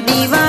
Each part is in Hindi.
দিবা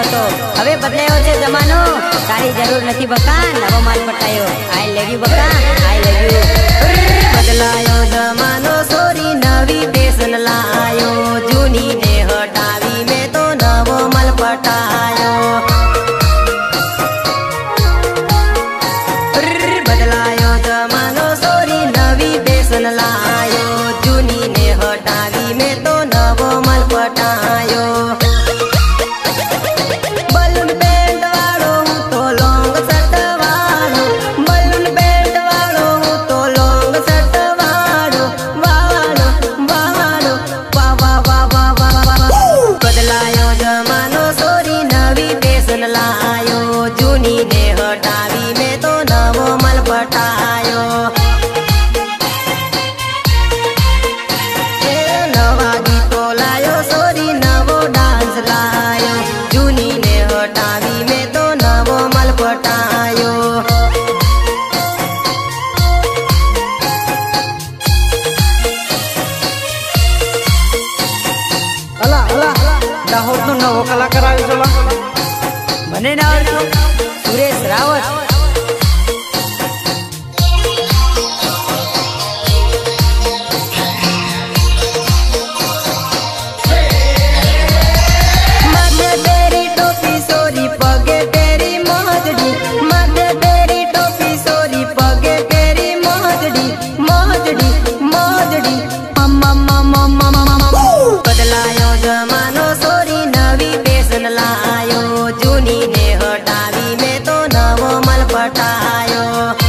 હતો. હવે બદલાયો છે જમાનો. તારી જરૂર નથી બકા નવો માલ પટાયો. આઈ લવ યુ બકા આઈ લવ યુ બદલાયો જમાનો, સોરી નવી દેશ લાયો જૂની ને હટાવી મેં ना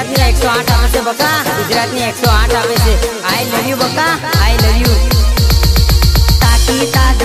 ગુજરાતની એકસો આઠ આવે છે બકા. ગુજરાતની એકસો આઠ આવે છે. આઈ લવ યુ બકા. આઈ લવ યુ તાકી તાકી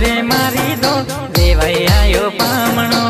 રે મારી દો વેવાયો પામણો.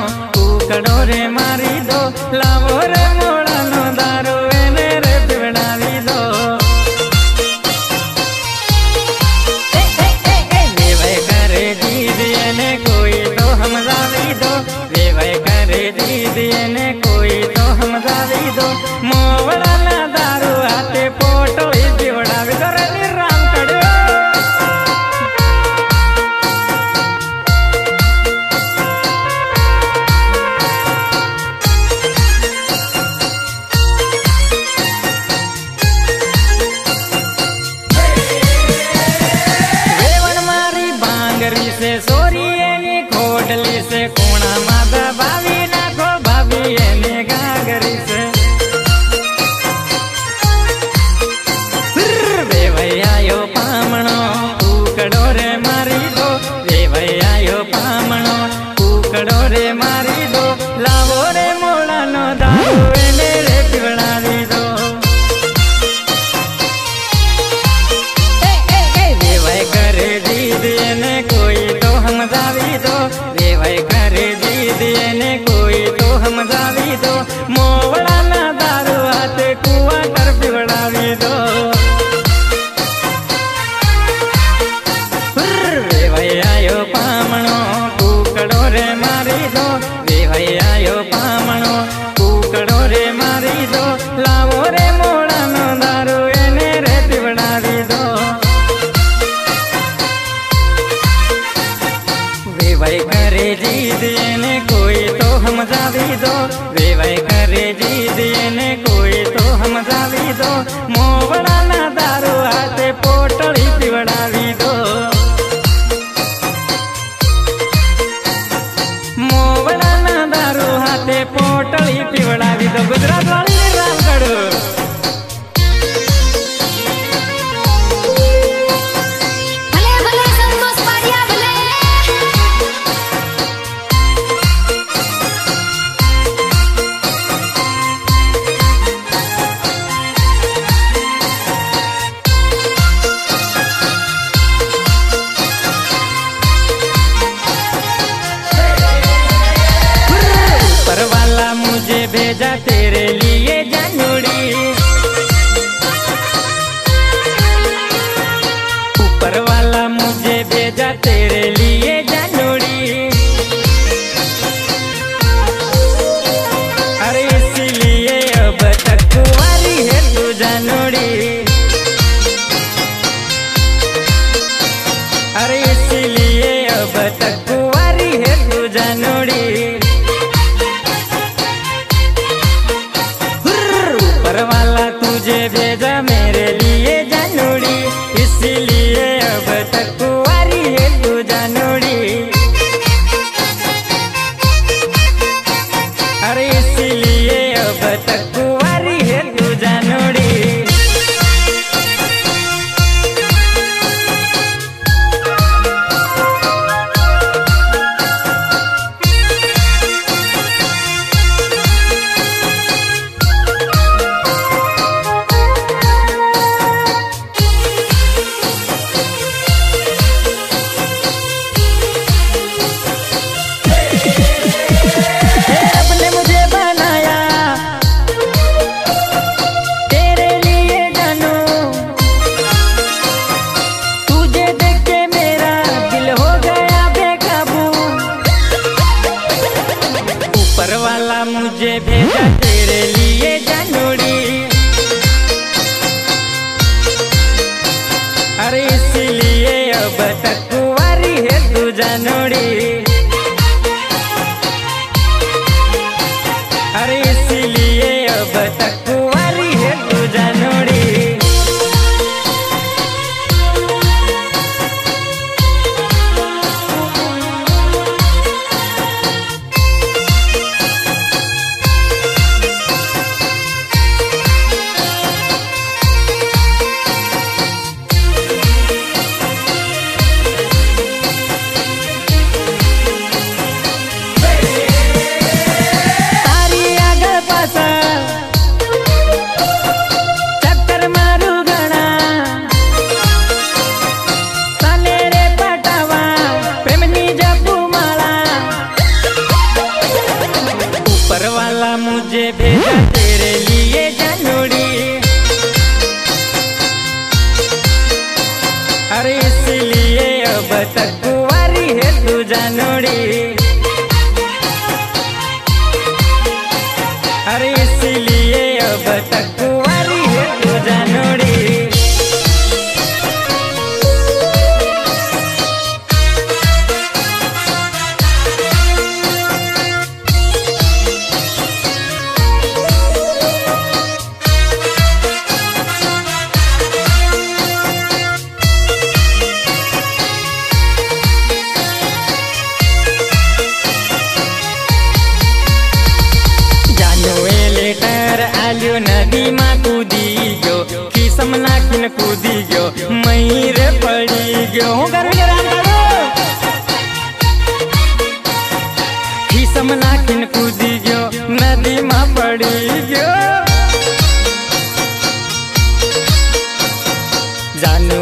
वे करे जी देने, कोई तो हम जावी दो। वे वे करे जी देने, कोई तो हम जावी दो।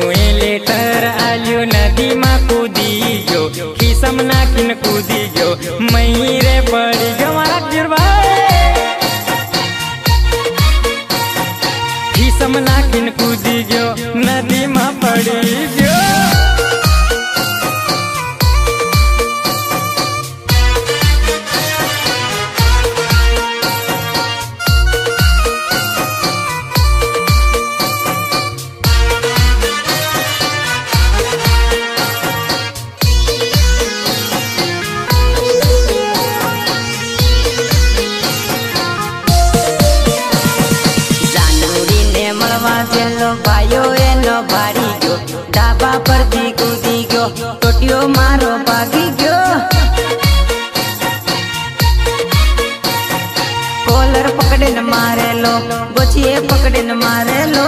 मुले तर आल्यो नदीमा कुदियो किसम नाकिन कुदियो। પકડીને મારેલો ગોચીએ પકડીને મારેલો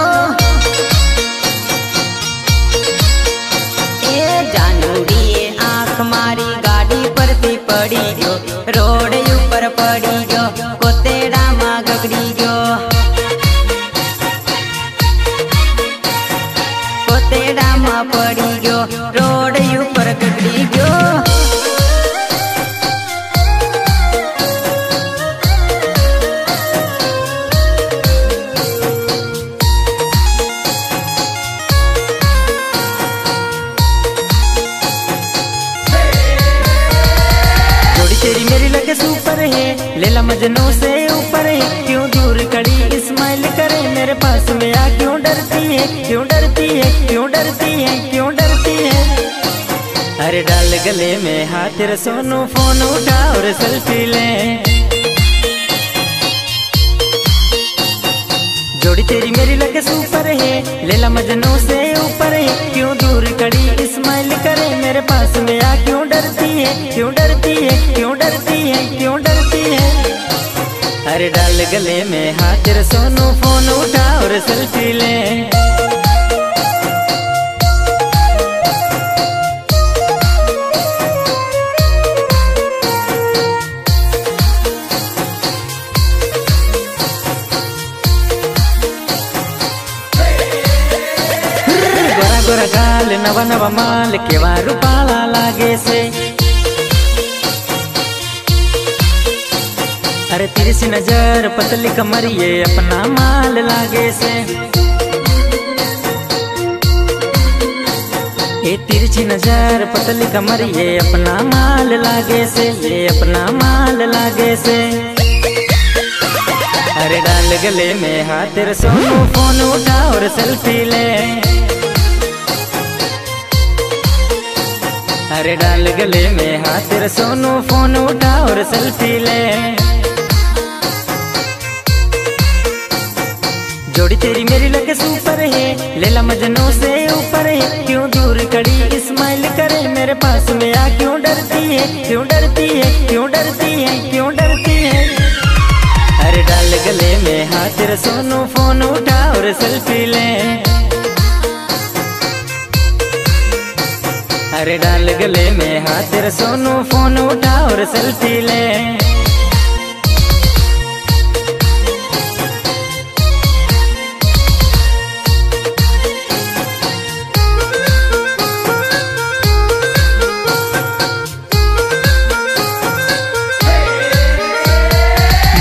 अरे डाल गले में हाथ, तेरे सोनू फ़ोन उठा और सेल्फी ले। जोड़ी तेरी मेरी लगे सुपर है, लेला मजनू से ऊपर है। क्यों दूर खड़ी स्माइल करे, मेरे पास में आ क्यों डरती है, क्यों डरती है, क्यों डरती है, क्यों डरती है। अरे डाल गले में हाथ, तेरे सोनू फ़ोन उठा और सेल्फी ले। નવા નવા માલ કેવા રૂપાળા લાગે છે અરે તિરસી નજર પતલી કમરીએ અપના માલ લાગે છે એ તિરછી નજર પતલી કમરીએ અપના માલ લાગે છે એ અપના માલ લાગે છે अरे डाल गले में हाथ तेरे सोनू फोन उठा और सेल्फी ले अरे डाल गले में हाथ, तेरे सोनू फ़ोन उठा और सेल्फी ले। जोड़ी तेरी मेरी लगे सुपर है, लेला मजनू से ऊपर है। क्यों दूर खड़ी इस्माइल करे, मेरे पास में आ क्यों डरती है? क्यों डरती है? क्यों डरती है? क्यों डरती है? अरे डाल गले में हाथ, तेरे सोनू फ़ोन उठा और सेल्फी ले। अरे डाल गले में हाथ, तेरा सोनू फ़ोन उठा और सेल्फी ले।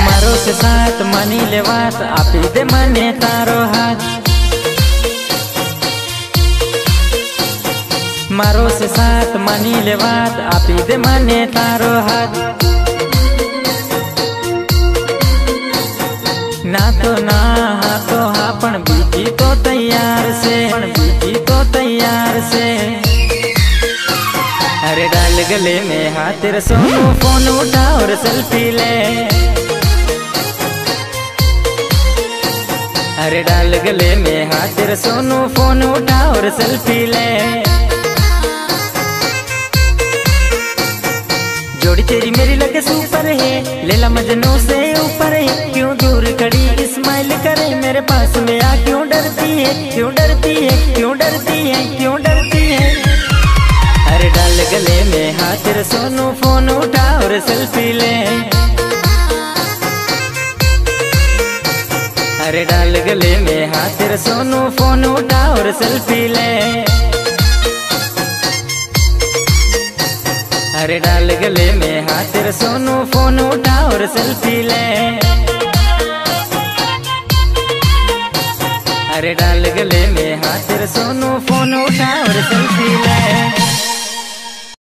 मारो से साथ, मानी ले बात, आप दे मने तार માની લે વાત આપી દે મને તારો હાથ ના તો ના હા તો હા પણ બીજી તો તૈયાર છે પણ બીજી તો તૈયાર છે अरे डाल गले में हाथ तेरे सोनू फोन उठा और सेल्फी ले अरे डाल गले में हाथ तेरे सोनू फोन उठा और सेल्फी ले जोड़ी तेरी मेरी लगे सुपर है। लेला मजनू से ऊपर है। क्यों दूर खड़ी स्माइल करे? मेरे पास में आ क्यों डरती है? क्यों डरती है? क्यों डरती है? क्यों डरती है? अरे डाल गले में हाथ रे सोनू फ़ोन उठा और सेल्फी ले। अरे डाल गले में हाथ रे सोनू फ़ोन उठा और सेल्फी ले। अरे डाल गले में हाथ रे सोनू फ़ोन उठा और सेल्फी ले। अरे डाल गले में हाथ रे सोनू फ़ोन उठा और सेल्फी ले।